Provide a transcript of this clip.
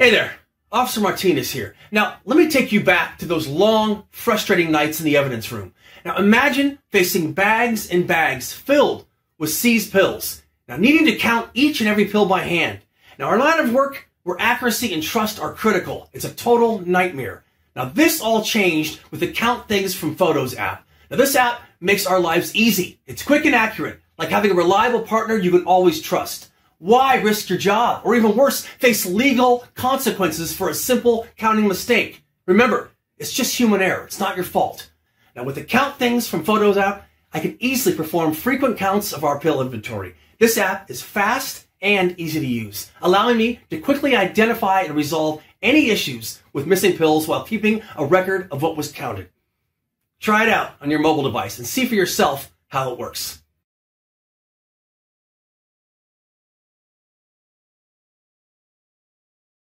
Hey there, Officer Martinez here. Now, let me take you back to those long, frustrating nights in the evidence room. Now, imagine facing bags and bags filled with seized pills. Now, needing to count each and every pill by hand. Now, our line of work where accuracy and trust are critical. It's a total nightmare. Now, this all changed with the CountThings from Photos app. Now, this app makes our lives easy. It's quick and accurate, like having a reliable partner you can always trust. Why risk your job? Or even worse, face legal consequences for a simple counting mistake? Remember, it's just human error. It's not your fault. Now, with the CountThings from Photos app, I can easily perform frequent counts of our pill inventory. This app is fast and easy to use, allowing me to quickly identify and resolve any issues with missing pills while keeping a record of what was counted. Try it out on your mobile device and see for yourself how it works.